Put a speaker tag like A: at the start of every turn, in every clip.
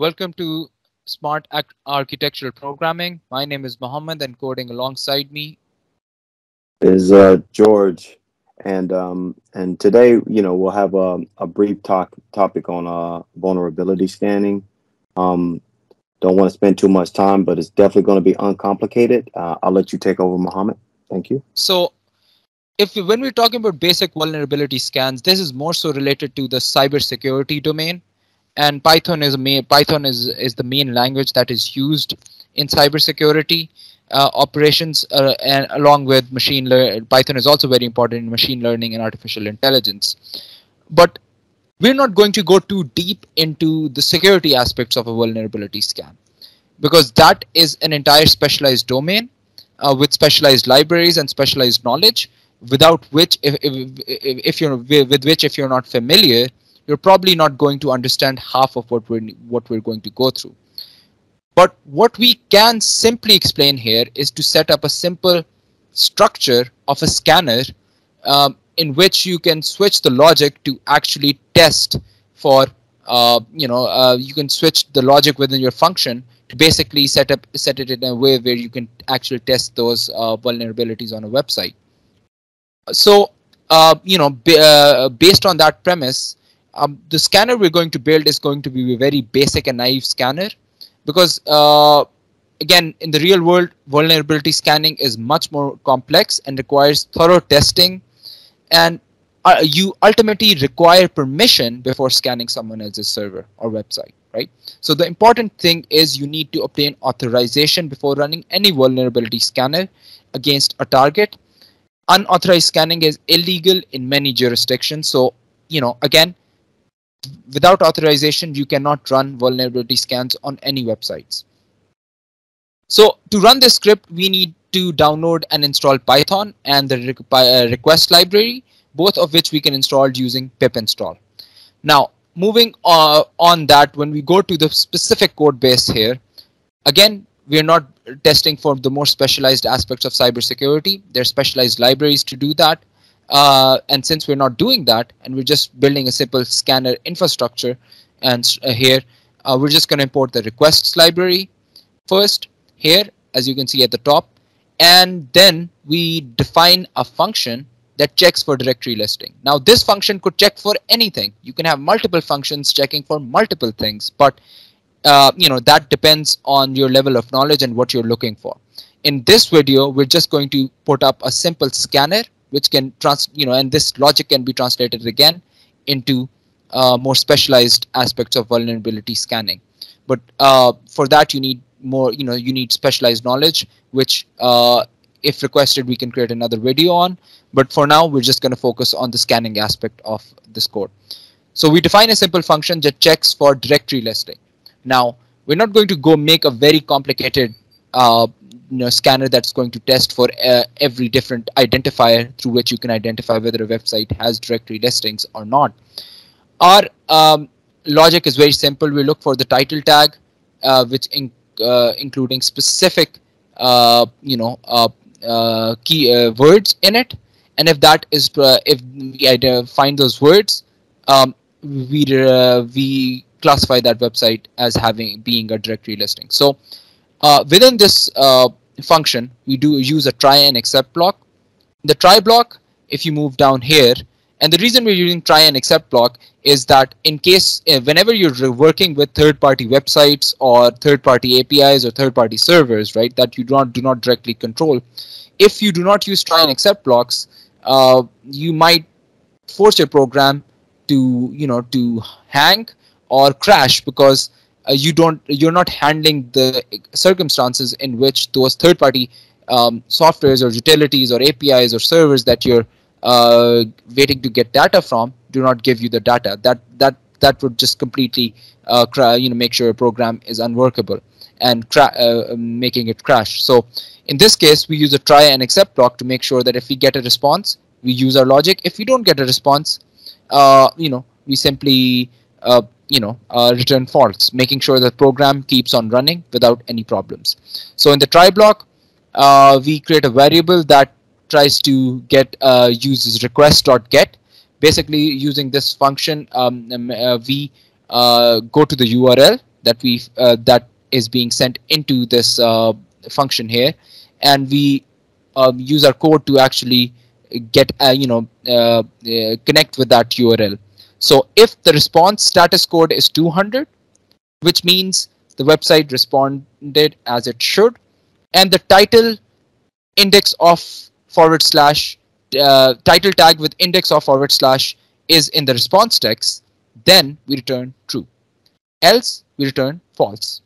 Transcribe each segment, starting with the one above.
A: Welcome to Smart Architectural Programming. My name is Mohammed and coding alongside me
B: is uh, George. And um, and today, you know, we'll have a, a brief talk topic on uh, vulnerability scanning. Um, don't want to spend too much time, but it's definitely going to be uncomplicated. Uh, I'll let you take over, Mohammed. Thank you.
A: So, if when we're talking about basic vulnerability scans, this is more so related to the cybersecurity domain, and Python is main, Python is is the main language that is used in cybersecurity uh, operations, uh, and along with machine learning. Python is also very important in machine learning and artificial intelligence. But we're not going to go too deep into the security aspects of a vulnerability scan because that is an entire specialized domain uh, with specialized libraries and specialized knowledge without which if, if, if, you're with which if you're not familiar you're probably not going to understand half of what we're what we're going to go through. But what we can simply explain here is to set up a simple structure of a scanner um, in which you can switch the logic to actually test for uh, you know uh, you can switch the logic within your function to basically set up set it in a way where you can actually test those uh, vulnerabilities on a website. So uh, you know uh, based on that premise um, the scanner we're going to build is going to be a very basic and naive scanner because uh, again in the real world vulnerability scanning is much more complex and requires thorough testing and uh, you ultimately require permission before scanning someone else's server or website right? So the important thing is you need to obtain authorization before running any vulnerability scanner against a target. Unauthorized scanning is illegal in many jurisdictions. So you know again without authorization, you cannot run vulnerability scans on any websites. So to run this script, we need to download and install Python and the uh, request library, both of which we can install using pip install. Now, moving uh, on that, when we go to the specific code base here, again, we are not testing for the more specialized aspects of cybersecurity. There are specialized libraries to do that. Uh, and since we're not doing that and we're just building a simple scanner infrastructure and uh, here uh, we're just going to import the requests library first here as you can see at the top and then we define a function that checks for directory listing. Now this function could check for anything. You can have multiple functions checking for multiple things but uh, you know that depends on your level of knowledge and what you're looking for. In this video we're just going to put up a simple scanner which can trans you know and this logic can be translated again into uh, more specialized aspects of vulnerability scanning. But uh, for that you need more you know you need specialized knowledge which uh, if requested we can create another video on. But for now we're just going to focus on the scanning aspect of this code. So we define a simple function that checks for directory listing. Now we're not going to go make a very complicated uh, you know, scanner that's going to test for uh, every different identifier through which you can identify whether a website has directory listings or not. Our um, logic is very simple. We look for the title tag, uh, which in, uh, including specific, uh, you know, uh, uh, key words in it, and if that is if we find those words, um, we we classify that website as having being a directory listing. So uh, within this uh, function, we do use a try and except block. The try block, if you move down here, and the reason we're using try and except block is that in case, uh, whenever you're working with third-party websites or third-party APIs or third-party servers, right, that you do not do not directly control, if you do not use try and except blocks, uh, you might force your program to, you know, to hang or crash because you don't you're not handling the circumstances in which those third party um, softwares or utilities or apis or servers that you're uh, waiting to get data from do not give you the data. That that that would just completely uh, you know make sure a program is unworkable and uh, making it crash. So in this case we use a try and except block to make sure that if we get a response we use our logic. If we don't get a response uh, you know we simply uh, you know uh, return false making sure the program keeps on running without any problems. So in the try block uh, we create a variable that tries to get uh, uses request.get basically using this function um, um uh, we uh, go to the url that we uh, that is being sent into this function here, and we um, use our code to actually get you know connect with that URL. So if the response status code is 200, which means the website responded as it should, and the title index of forward slash uh, title tag with index of forward slash is in the response text, then we return true. Else we return false.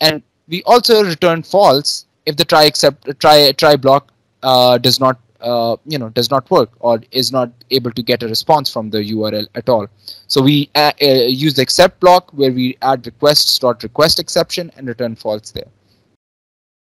A: And we also return false if the try except try try block uh, does not uh, you know does not work or is not able to get a response from the URL at all. So we uh, uh, use the except block where we add requests dot request exception and return false there.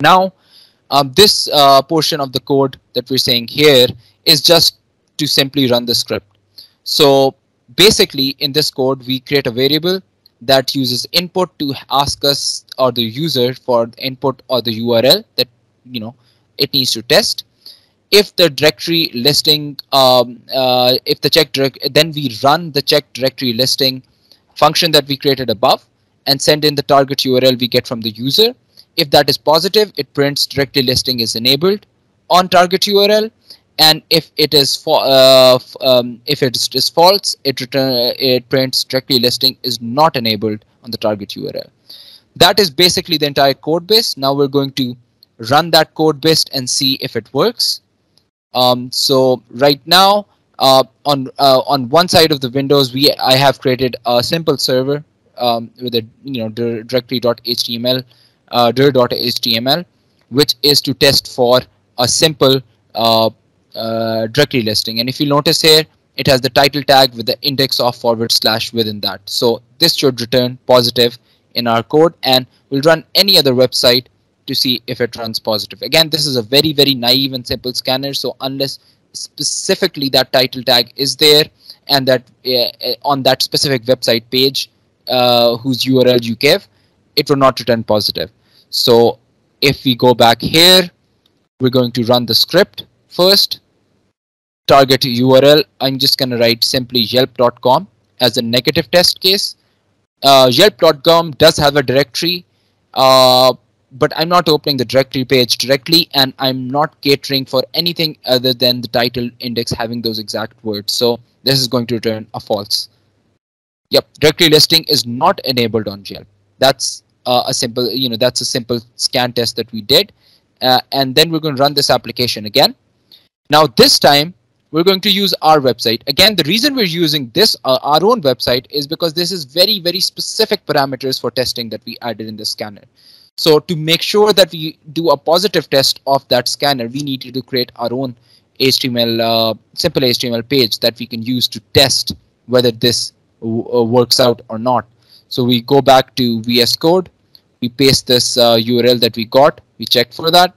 A: Now um, this uh, portion of the code that we're saying here is just to simply run the script. So basically in this code we create a variable that uses input to ask us or the user for the input or the URL that you know it needs to test if the directory listing um, uh, if the check then we run the check directory listing function that we created above and send in the target url we get from the user. If that is positive it prints directory listing is enabled on target url and if it is uh, um, if it is false it return it prints directory listing is not enabled on the target url that is basically the entire code base. Now we're going to run that code base and see if it works um, so right now, uh, on uh, on one side of the Windows, we I have created a simple server um, with a you know directory.html, uh, dir.html, which is to test for a simple uh, uh, directory listing. And if you notice here, it has the title tag with the index of forward slash within that. So this should return positive in our code, and we'll run any other website to see if it runs positive. Again, this is a very, very naive and simple scanner. So unless specifically that title tag is there and that uh, on that specific website page uh, whose URL you give, it will not return positive. So if we go back here, we're going to run the script first. Target URL, I'm just going to write simply yelp.com as a negative test case. Uh, yelp.com does have a directory. Uh, but I'm not opening the directory page directly and I'm not catering for anything other than the title index having those exact words. So this is going to return a false. Yep, directory listing is not enabled on Yelp. That's uh, a simple, you know, that's a simple scan test that we did. Uh, and then we're going to run this application again. Now this time we're going to use our website. Again, the reason we're using this, uh, our own website, is because this is very, very specific parameters for testing that we added in the scanner. So to make sure that we do a positive test of that scanner, we needed to create our own HTML, uh, simple HTML page that we can use to test whether this uh, works out or not. So we go back to VS Code, we paste this uh, URL that we got, we check for that.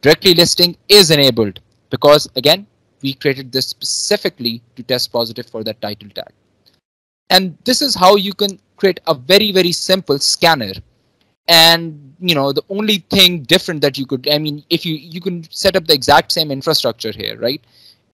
A: Directory listing is enabled because again, we created this specifically to test positive for that title tag. And this is how you can create a very, very simple scanner and you know the only thing different that you could i mean if you you can set up the exact same infrastructure here right?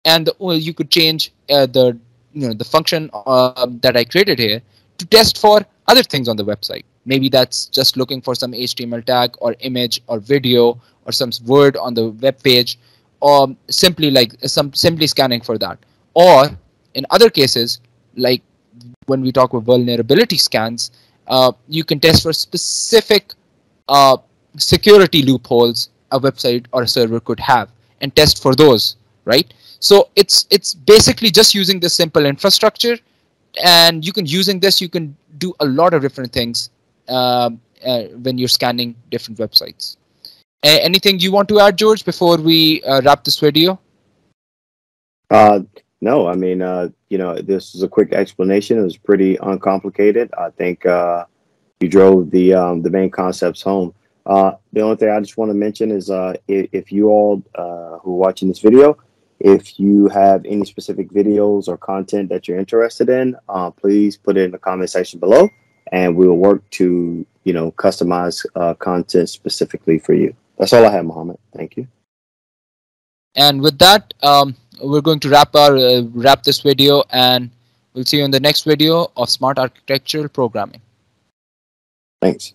A: And the, well, you could change uh, the you know the function uh, that i created here to test for other things on the website. Maybe that's just looking for some html tag or image or video or some word on the web page or simply like some simply scanning for that. Or in other cases like when we talk about vulnerability scans uh, you can test for specific uh, security loopholes a website or a server could have and test for those right? So it's it's basically just using this simple infrastructure and you can using this you can do a lot of different things uh, uh, when you're scanning different websites. A anything you want to add george before we uh, wrap this video?
B: Uh, no, I mean, uh, you know, this is a quick explanation. It was pretty uncomplicated. I think uh, you drove the um, the main concepts home. Uh, the only thing I just want to mention is uh, if, you all uh, who are watching this video, if you have any specific videos or content that you're interested in, uh, please put it in the comment section below, and we will work to you know customize content specifically for you. That's all I have, Mohammed. Thank you.
A: And with that. Um we're going to wrap our uh, wrap this video and we'll see you in the next video of smart architectural programming
B: Thanks.